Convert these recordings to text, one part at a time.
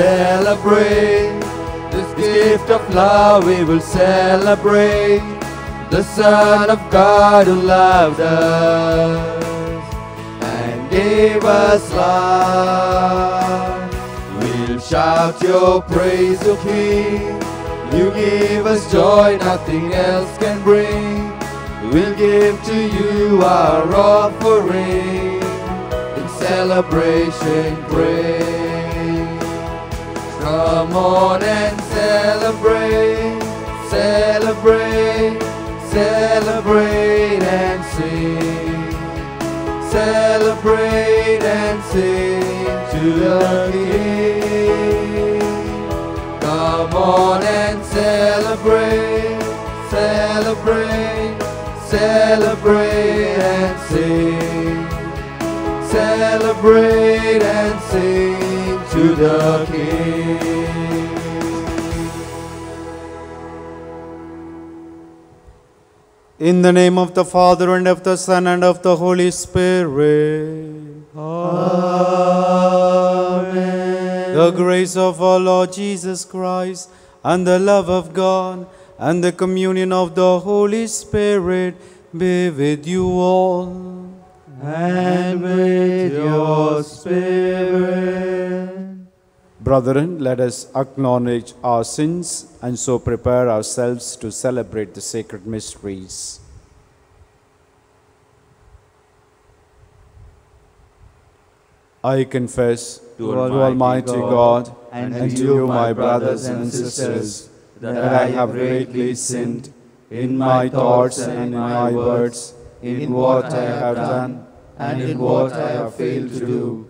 celebrate this gift of love. We will celebrate the Son of God who loved us and gave us life. We'll shout your praise, O King. You give us joy, nothing else can bring. We'll give to you our offering in celebration praise. Come on and celebrate, celebrate, celebrate and sing. Celebrate and sing to the King. Come on and celebrate, celebrate, celebrate and sing. Celebrate and sing to the King. In the name of the Father, and of the Son, and of the Holy Spirit. Amen. The grace of our Lord Jesus Christ, and the love of God, and the communion of the Holy Spirit be with you all. And with your spirit. Brethren, let us acknowledge our sins and so prepare ourselves to celebrate the sacred mysteries. I confess to Almighty God and to you, my brothers and sisters, that I have greatly sinned in my thoughts and in my words, in what I have done and in what I have failed to do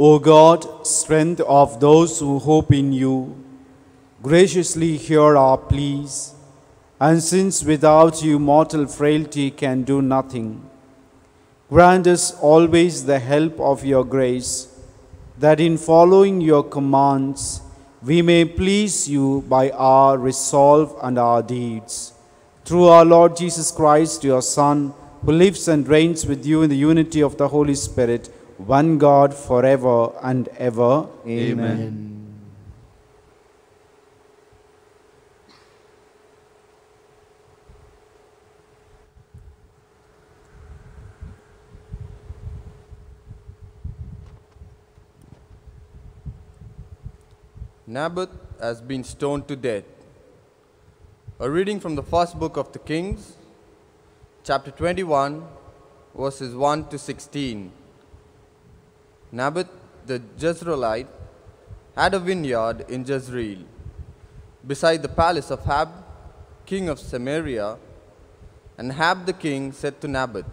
O God, strength of those who hope in you, graciously hear our pleas, and since without you mortal frailty can do nothing, grant us always the help of your grace, that in following your commands we may please you by our resolve and our deeds. Through our Lord Jesus Christ, your Son, who lives and reigns with you in the unity of the Holy Spirit, one God forever and ever. Amen. Naboth has been stoned to death. A reading from the first book of the Kings, chapter 21, verses 1 to 16. Naboth the Jezreelite had a vineyard in Jezreel, beside the palace of Ahab, king of Samaria. And Ahab the king said to Naboth,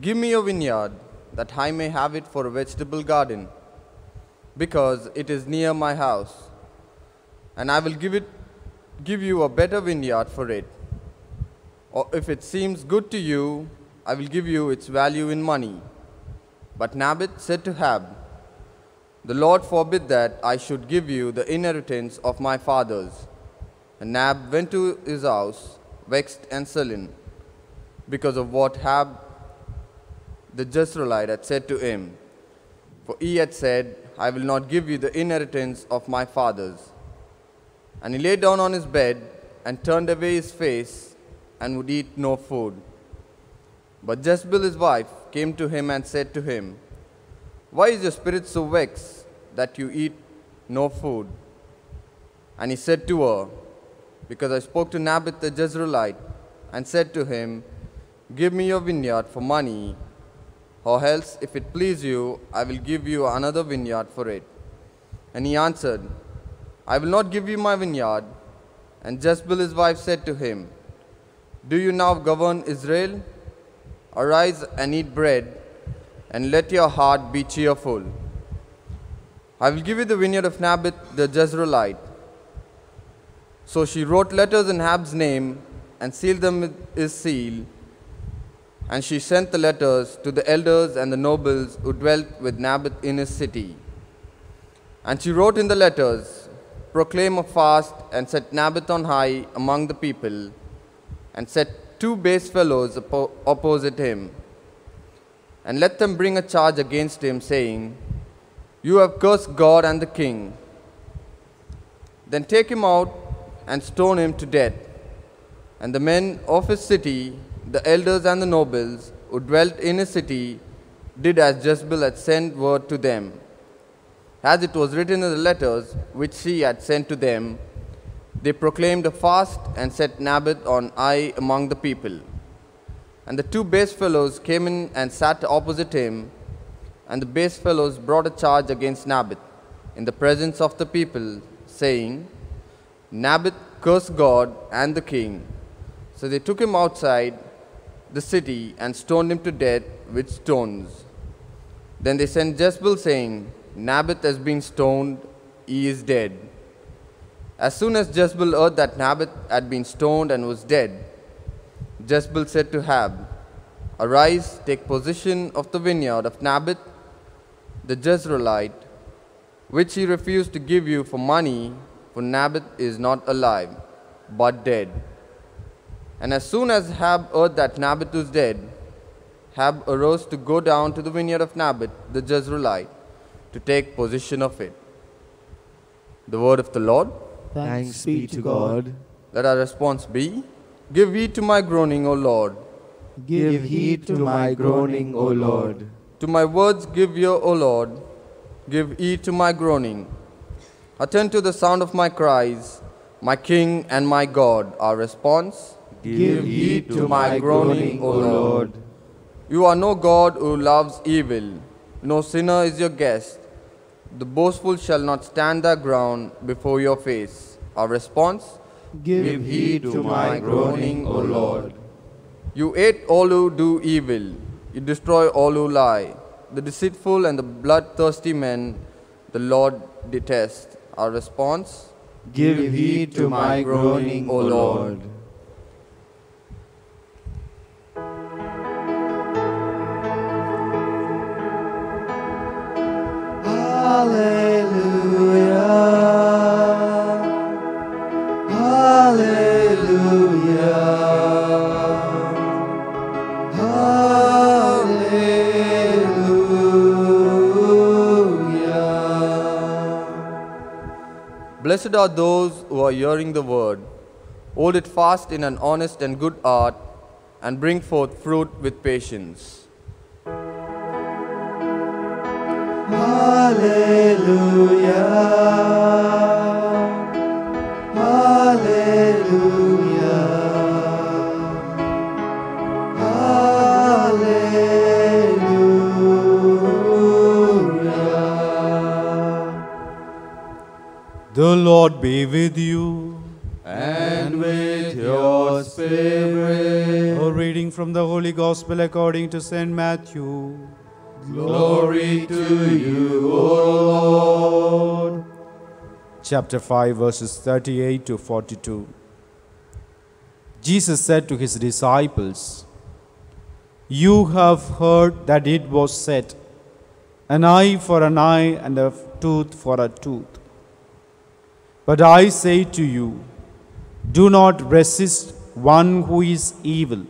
Give me a vineyard, that I may have it for a vegetable garden, because it is near my house, and I will give it give you a better vineyard for it. Or if it seems good to you, I will give you its value in money. But Naboth said to Ahab, The Lord forbid that I should give you the inheritance of my fathers. And Nab went to his house, vexed and sullen, because of what Ahab the Jezreelite had said to him. For he had said, I will not give you the inheritance of my fathers. And he lay down on his bed and turned away his face and would eat no food. But Jezebel his wife came to him and said to him, Why is your spirit so vexed that you eat no food? And he said to her, Because I spoke to Naboth the Jezreelite and said to him, Give me your vineyard for money, or else, if it please you, I will give you another vineyard for it. And he answered, I will not give you my vineyard. And Jezebel his wife said to him, Do you now govern Israel? Arise and eat bread, and let your heart be cheerful. I will give you the vineyard of Naboth the Jezreelite. So she wrote letters in Ahab's name and sealed them with his seal. And she sent the letters to the elders and the nobles who dwelt with Naboth in his city. And she wrote in the letters, Proclaim a fast and set Naboth on high among the people, and set two base fellows oppo- opposite him. And let them bring a charge against him, saying, You have cursed God and the king. Then take him out and stone him to death. And the men of his city, the elders and the nobles who dwelt in his city, did as Jezebel had sent word to them. As it was written in the letters which she had sent to them, they proclaimed a fast and set Naboth on high among the people. And the two base fellows came in and sat opposite him, and the base fellows brought a charge against Naboth in the presence of the people, saying, Naboth cursed God and the king. So they took him outside the city and stoned him to death with stones. Then they sent Jezebel, saying, Naboth has been stoned, he is dead. As soon as Jezebel heard that Naboth had been stoned and was dead, Jezebel said to Ahab, Arise, take possession of the vineyard of Naboth the Jezreelite, which he refused to give you for money, for Naboth is not alive, but dead. And as soon as Ahab heard that Naboth was dead, Ahab arose to go down to the vineyard of Naboth the Jezreelite to take possession of it. The word of the Lord. Thanks be to God. Let our response be Give heed to my groaning, O Lord. Give heed to my groaning, O Lord. To my words give ear, O Lord. Give heed to my groaning. Attend to the sound of my cries, my King and my God. Our response Give heed to my groaning, O Lord. You are no God who loves evil. No sinner is your guest. The boastful shall not stand their ground before your face. Our response Give heed to my groaning, O Lord. You hate all who do evil. You destroy all who lie. The deceitful and the bloodthirsty men the Lord detests. Our response Give heed to my groaning, O Lord. Blessed are those who are hearing the word, hold it fast in an honest and good heart, and bring forth fruit with patience. Hallelujah. Lord be with you. And with your spirit. A reading from the Holy Gospel according to St. Matthew. Glory to you, O Lord. Chapter 5, verses 38 to 42. Jesus said to his disciples, You have heard that it was said, An eye for an eye and a tooth for a tooth. But I say to you, do not resist one who is evil.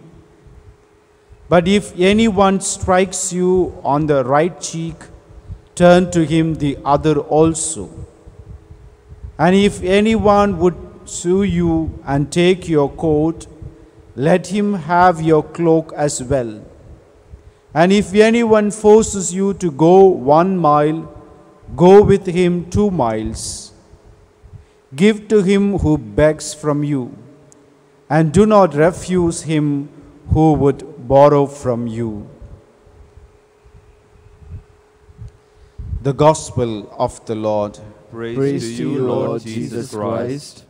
But if anyone strikes you on the right cheek, turn to him the other also. And if anyone would sue you and take your coat, let him have your cloak as well. And if anyone forces you to go one mile, go with him two miles. Give to him who begs from you, and do not refuse him who would borrow from you. The Gospel of the Lord. Praise, to you, Lord Jesus Christ.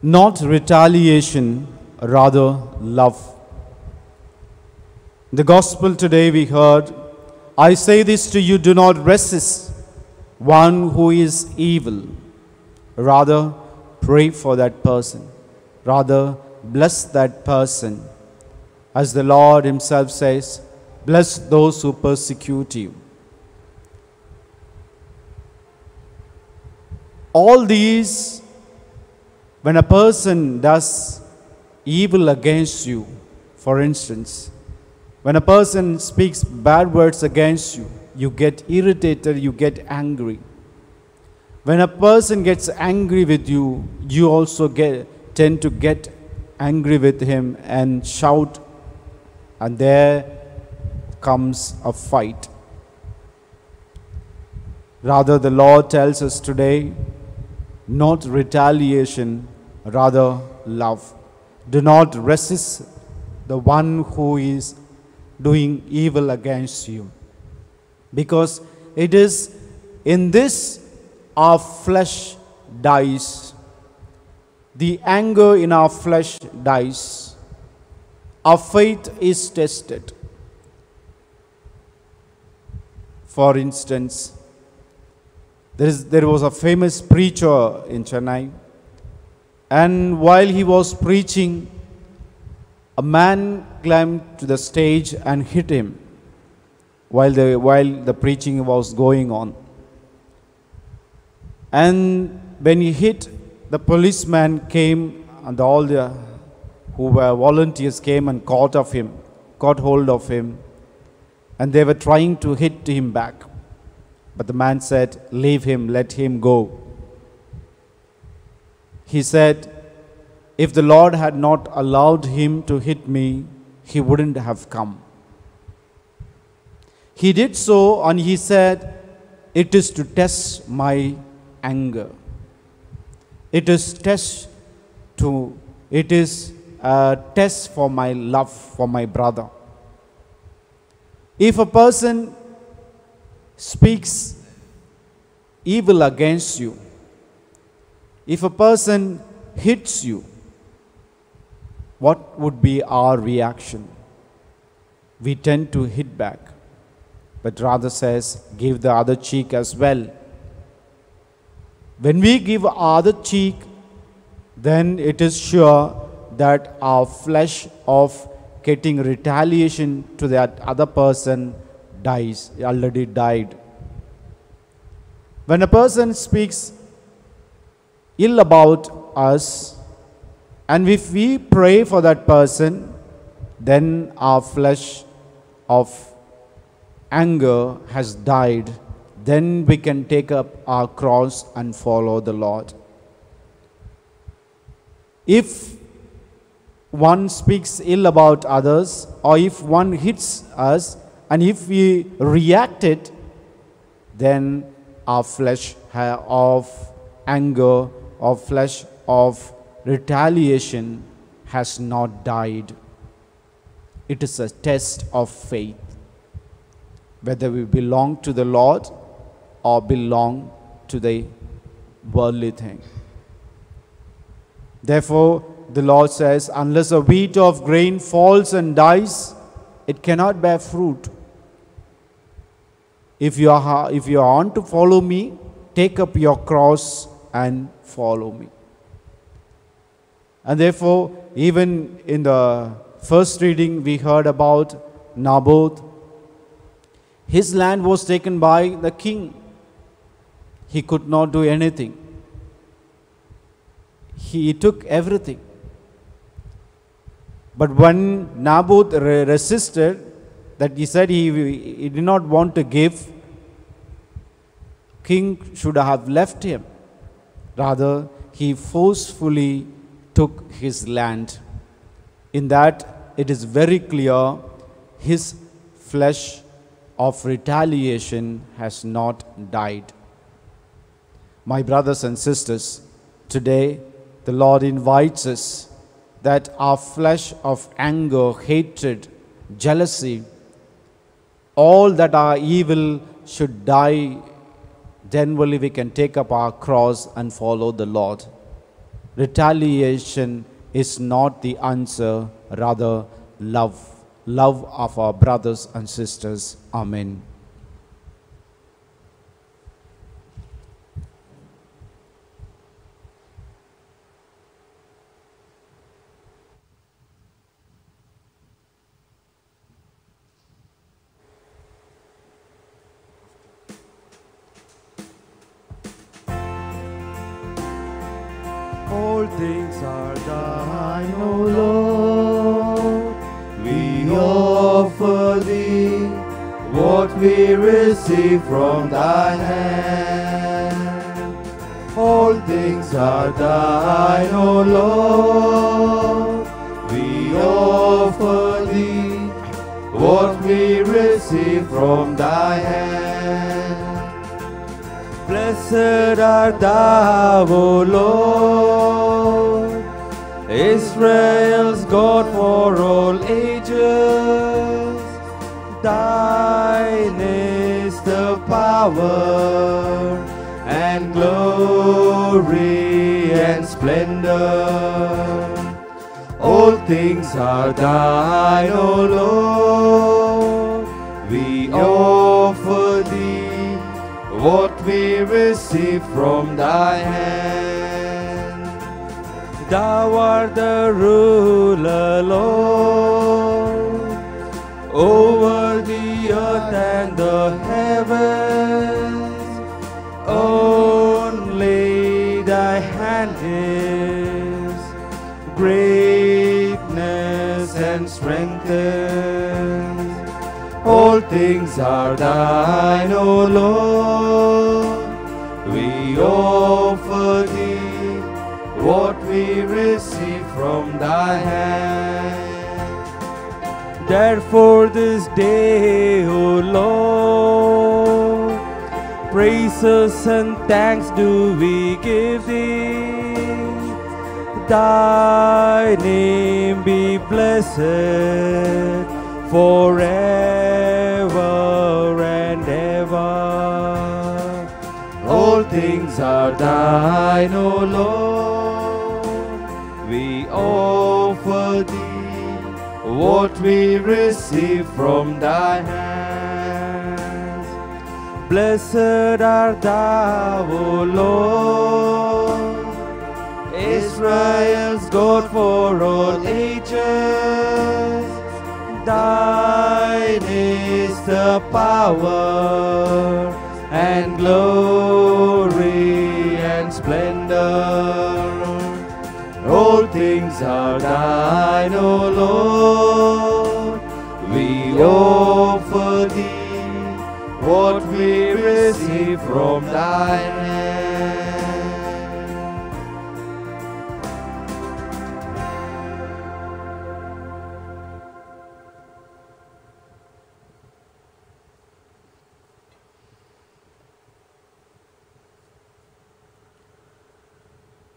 Not retaliation, rather love. The gospel today we heard, I say this to you, do not resist one who is evil. Rather, pray for that person. Rather, bless that person. As the Lord Himself says, bless those who persecute you. All these, when a person does evil against you, for instance, when a person speaks bad words against you, you get irritated, you get angry. When a person gets angry with you, you also get, tend to get angry with him and shout, and there comes a fight. Rather, the Lord tells us today not retaliation, rather love. Do not resist the one who is doing evil against you. Because it is in this our flesh dies. The anger in our flesh dies. Our faith is tested. For instance, there, is, there was a famous preacher in Chennai, and while he was preaching, a man climbed to the stage and hit him while the, while the preaching was going on. And when he hit, the policeman came and all the who were volunteers came and caught of him, caught hold of him, and they were trying to hit him back. But the man said, Leave him, let him go. He said, If the Lord had not allowed him to hit me, he wouldn't have come. He did so, and he said, It is to test my anger. It is test to it is a test for my love for my brother. If a person speaks evil against you, if a person hits you, what would be our reaction? We tend to hit back, but rather says, give the other cheek as well. When we give other cheek, then it is sure that our flesh of getting retaliation to that other person dies, already died. When a person speaks ill about us, and if we pray for that person, then our flesh of anger has died. Then we can take up our cross and follow the Lord. If one speaks ill about others, or if one hits us, and if we react it, then our flesh of anger, or flesh of retaliation has not died. It is a test of faith. Whether we belong to the Lord or belong to the worldly thing. Therefore, the Lord says, unless a wheat of grain falls and dies, it cannot bear fruit. If you are, if you are on to follow me, take up your cross and follow me. And therefore, even in the first reading, we heard about Naboth. His land was taken by the king. He could not do anything. He took everything. But when Naboth re resisted, that he said he, he did not want to give, king should have left him. Rather, he forcefully took his land. In that, it is very clear his flesh of retaliation has not died. My brothers and sisters, today the Lord invites us that our flesh of anger, hatred, jealousy, all that are evil should die, then only we can take up our cross and follow the Lord. Retaliation is not the answer, rather, love. Love of our brothers and sisters. Amen. Lord. We offer thee what we receive from thy hand. All things are thine, O Lord. We offer thee what we receive from thy hand. Blessed art thou, O Lord, Israel's God for all ages. Thine is the power and glory and splendor. All things are thine, O Lord. We offer thee what we receive from thy hand. Thou art the ruler, Lord, over the earth and the heavens. Only thy hand is greatness and strength. All things are thine, O Lord. We offer we receive from thy hand. Therefore, this day, O Lord, praises and thanks do we give thee. Thy name be blessed forever and ever. All things are thine, O Lord. Offer thee what we receive from thy hands. Blessed art thou, O Lord, Israel's God for all ages. Thine is the power and glory and splendor. Are thine, O Lord. We offer thee what we receive from thy hand.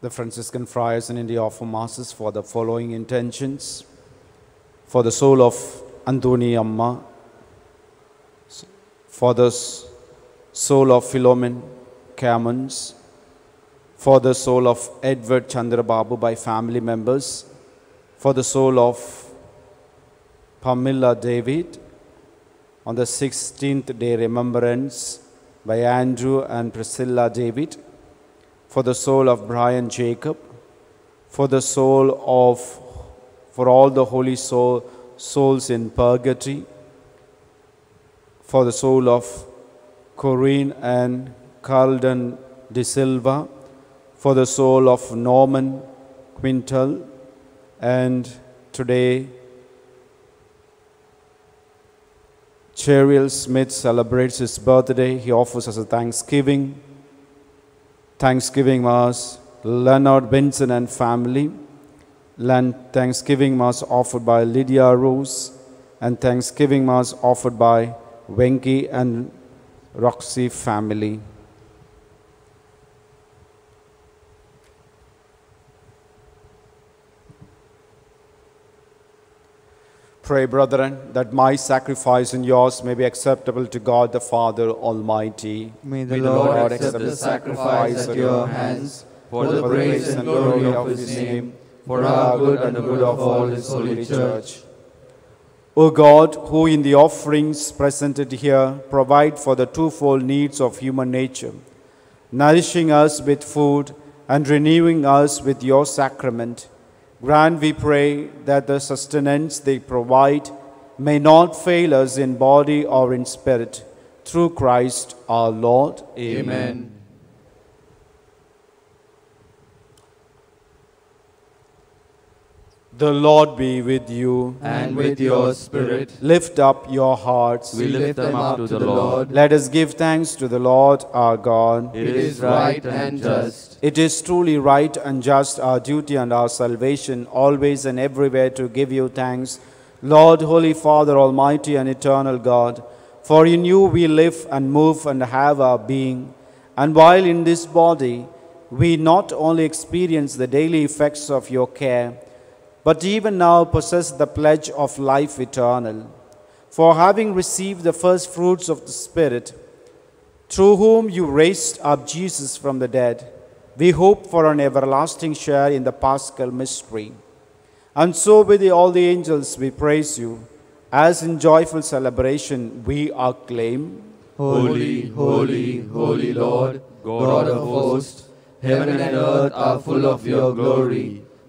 The Franciscan friars in India offer masses for the following intentions. For the soul of Antoni Amma, for the soul of Philomen Camons, for the soul of Edward Chandrababu by family members, for the soul of Pamela David, on the 16th day remembrance by Andrew and Priscilla David, for the soul of Brian Jacob, for the soul of, for all the holy soul, souls in purgatory, for the soul of Corinne and Carlton De Silva, for the soul of Norman Quintal, and today Cheryl Smith celebrates his birthday. He offers us a thanksgiving. Thanksgiving Mass, Leonard Benson and family. Thanksgiving Mass offered by Lydia Rose. And Thanksgiving Mass offered by Venki and Roxy family. Pray, brethren, that my sacrifice and yours may be acceptable to God the Father Almighty. May the Lord accept the sacrifice at your hands for the praise and glory of his name, for our good and the good of all His holy church. O God, who in the offerings presented here provide for the twofold needs of human nature, nourishing us with food and renewing us with your sacrament, grant, we pray, that the sustenance they provide may not fail us in body or in spirit, through Christ our Lord. Amen. The Lord be with you. And with your spirit, Lift up your hearts. we lift them up to the Lord. Let us give thanks to the Lord our God. It is right and just. It is truly right and just our duty and our salvation, always and everywhere to give you thanks, Lord, Holy Father, Almighty and eternal God. For in you we live and move and have our being. And while in this body, we not only experience the daily effects of your care, but even now possess the pledge of life eternal. For having received the first fruits of the Spirit, through whom you raised up Jesus from the dead, we hope for an everlasting share in the paschal mystery. And so, with all the angels, we praise you, as in joyful celebration we acclaim. Holy, holy, holy Lord, God of hosts, heaven and earth are full of your glory.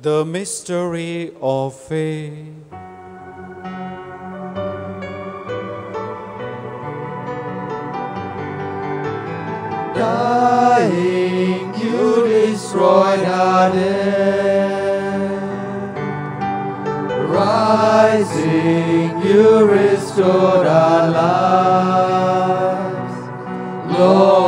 The mystery of faith. Dying, you destroyed our death. Rising, you restored our lives. Lord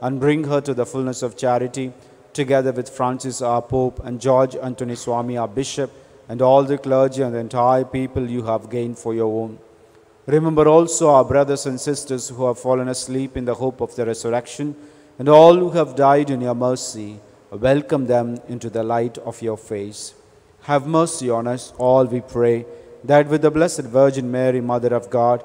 and bring her to the fullness of charity, together with Francis our Pope and George Antonysamy our Bishop, and all the clergy and the entire people you have gained for your own. Remember also our brothers and sisters who have fallen asleep in the hope of the resurrection, and all who have died in your mercy. Welcome them into the light of your face. Have mercy on us, all we pray, that with the Blessed Virgin Mary, Mother of God,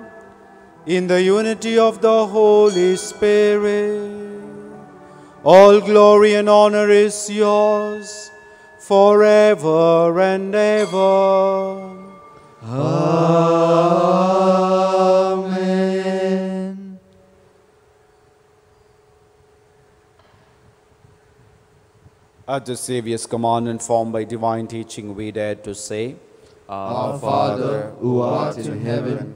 in the unity of the Holy Spirit. All glory and honor is yours forever and ever. Amen. At the Saviour's command and formed by divine teaching, we dare to say, Our Father, who art in heaven,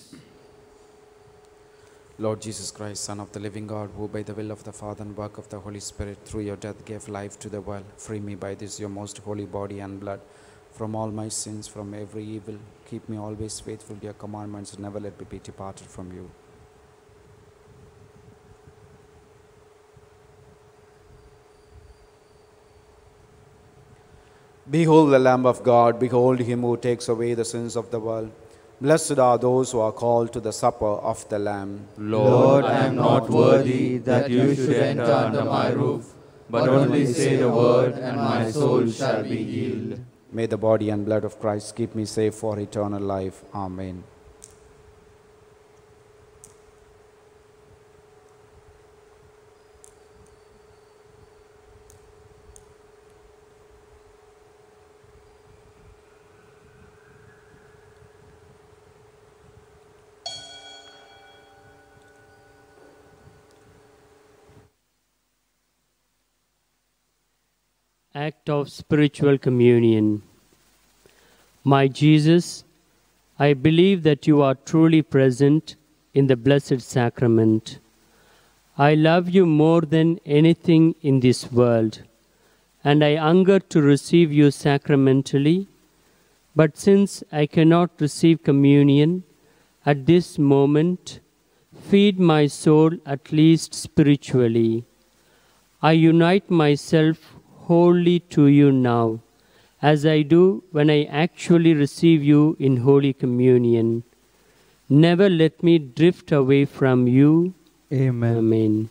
Lord Jesus Christ, Son of the living God, who by the will of the Father and work of the Holy Spirit through your death gave life to the world, free me by this your most holy body and blood from all my sins, from every evil. Keep me always faithful to your commandments, and never let me be departed from you. Behold the Lamb of God, behold him who takes away the sins of the world. Blessed are those who are called to the supper of the Lamb. Lord, I am not worthy that you should enter under my roof, but only say the word, and my soul shall be healed. May the body and blood of Christ keep me safe for eternal life. Amen. Act of Spiritual Communion. My Jesus, I believe that you are truly present in the Blessed Sacrament. I love you more than anything in this world, and I hunger to receive you sacramentally. But since I cannot receive communion at this moment, feed my soul at least spiritually. I unite myself wholly to you now, as I do when I actually receive you in Holy Communion. Never let me drift away from you. Amen. Amen.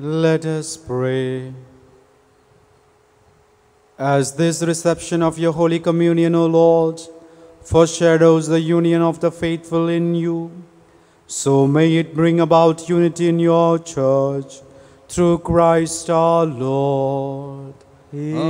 Let us pray. As this reception of your Holy Communion, O Lord, foreshadows the union of the faithful in you, so may it bring about unity in your church through Christ our Lord. Amen.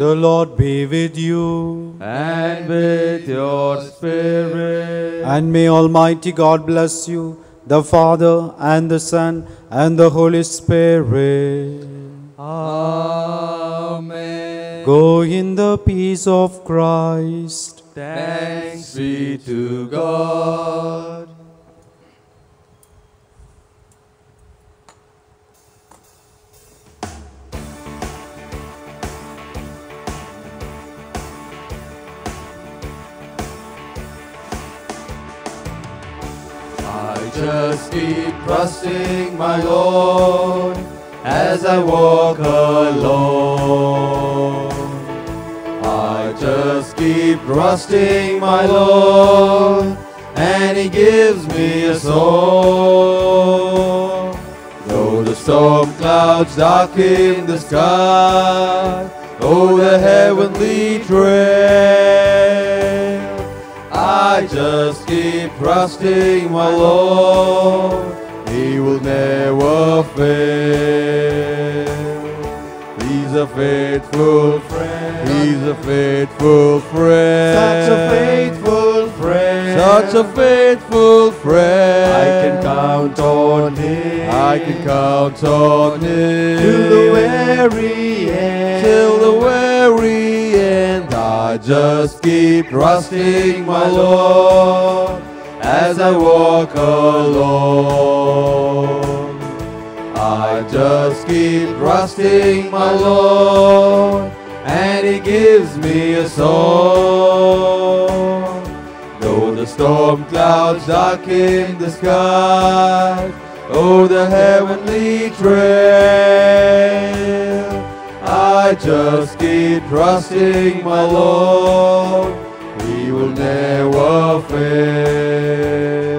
The Lord be with you. And with your spirit. And may Almighty God bless you, the Father, and the Son, and the Holy Spirit. Amen. Go in the peace of Christ. Thanks be to God. Just keep trusting my Lord as I walk alone. I just keep trusting my Lord, and He gives me a song. Though the storm clouds darken the sky, oh the heavenly trail, I just keep trusting my Lord. He will never fail. He's a faithful friend. He's a faithful friend. Such a faithful friend. Such a faithful friend. I can count on him. I can count on him. Till the very end. Till the very end. I just keep trusting my Lord as I walk alone. I just keep trusting my Lord, and He gives me a song. Though the storm clouds darken the sky, oh the heavenly trail, I just keep trusting my Lord. He will never fail.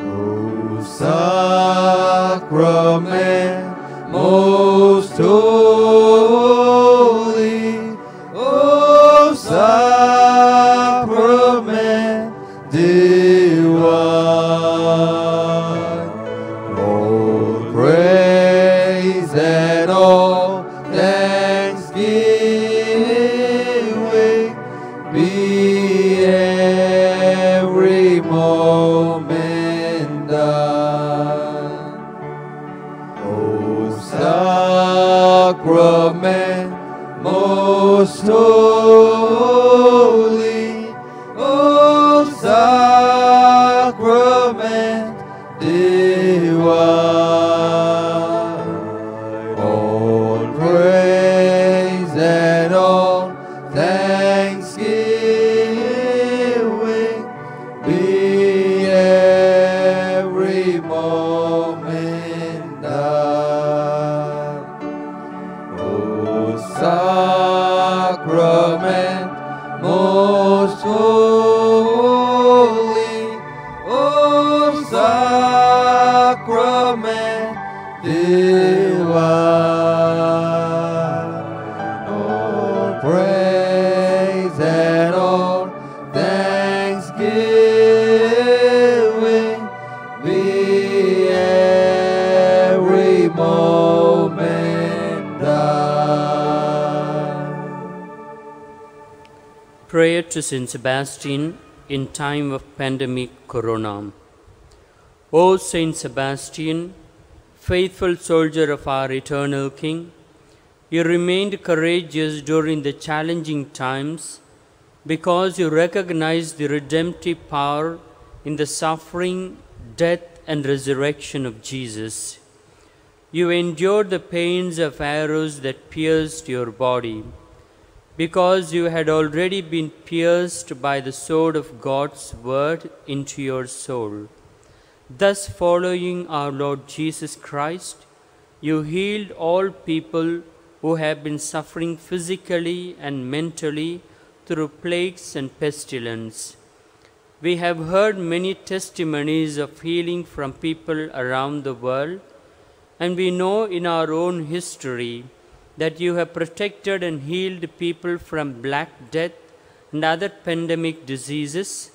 O sacrament sacrament divine, all praise and all thanksgiving be every moment done. Prayer to Saint Sebastian in time of pandemic corona. O Saint Sebastian, faithful soldier of our eternal King, you remained courageous during the challenging times because you recognized the redemptive power in the suffering, death, and resurrection of Jesus. You endured the pains of arrows that pierced your body because you had already been pierced by the sword of God's word into your soul. Thus, following our Lord Jesus Christ, you healed all people who have been suffering physically and mentally through plagues and pestilence. We have heard many testimonies of healing from people around the world, and we know in our own history that you have protected and healed people from black death and other pandemic diseases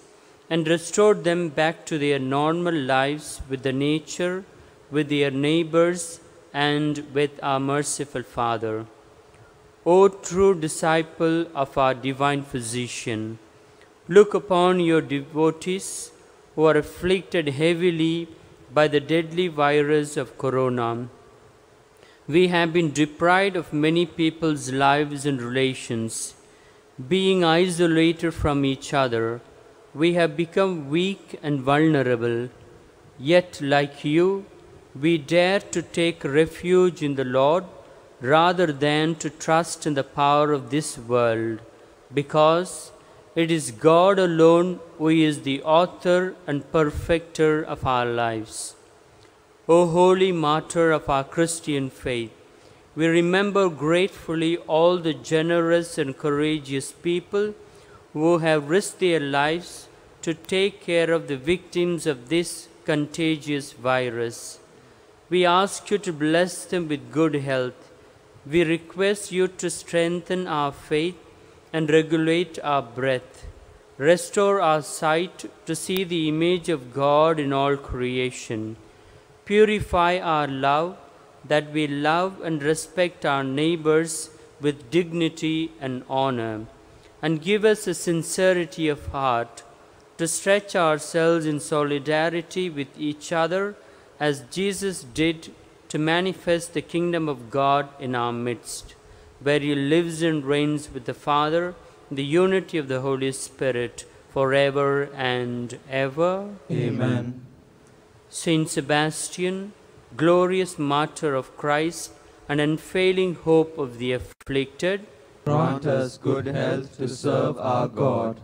and restored them back to their normal lives with the nature, with their neighbors, and with our merciful Father. O true disciple of our divine physician, look upon your devotees who are afflicted heavily by the deadly virus of corona. We have been deprived of many people's lives and relations. Being isolated from each other, we have become weak and vulnerable. Yet, like you, we dare to take refuge in the Lord rather than to trust in the power of this world, because it is God alone who is the author and perfecter of our lives. O holy martyr of our Christian faith, we remember gratefully all the generous and courageous people who have risked their lives to take care of the victims of this contagious virus. We ask you to bless them with good health. We request you to strengthen our faith and regulate our breath. Restore our sight to see the image of God in all creation. Purify our love that we love and respect our neighbors with dignity and honor. And give us a sincerity of heart to stretch ourselves in solidarity with each other as Jesus did to manifest the kingdom of God in our midst, where he lives and reigns with the Father in the unity of the Holy Spirit forever and ever. Amen. Saint Sebastian, glorious martyr of Christ and unfailing hope of the afflicted, Grant us good health to serve our God.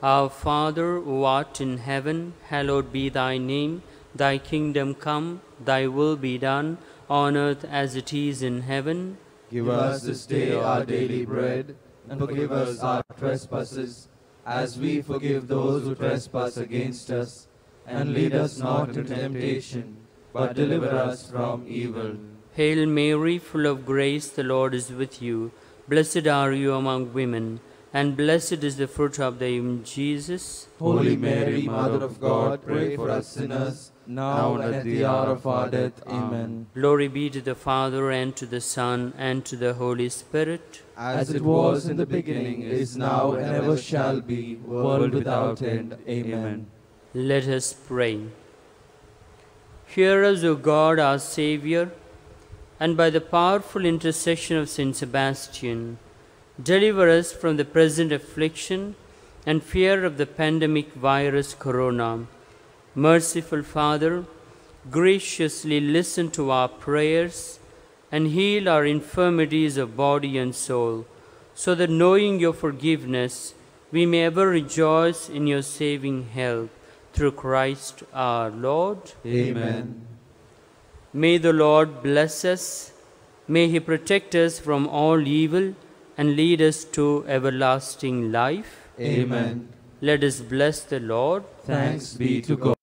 Our Father who art in heaven, hallowed be thy name. Thy kingdom come, thy will be done, on earth as it is in heaven. Give us this day our daily bread, and forgive us our trespasses, as we forgive those who trespass against us. And lead us not into temptation, but deliver us from evil. Hail Mary, full of grace, the Lord is with you. Blessed are you among women, and blessed is the fruit of thy womb, Jesus. Holy Mary, Mother of God, pray for us sinners, now and at the hour of our death. Amen. Glory be to the Father, and to the Son, and to the Holy Spirit. As it was in the beginning, is now, and ever shall be, world without end. Amen. Let us pray. Hear us, O God, our Saviour, and by the powerful intercession of Saint Sebastian, deliver us from the present affliction and fear of the pandemic virus corona. Merciful Father, graciously listen to our prayers and heal our infirmities of body and soul, so that knowing your forgiveness, we may ever rejoice in your saving help through Christ our Lord. Amen. May the Lord bless us. May he protect us from all evil and lead us to everlasting life. Amen. Let us bless the Lord. Thanks be to God.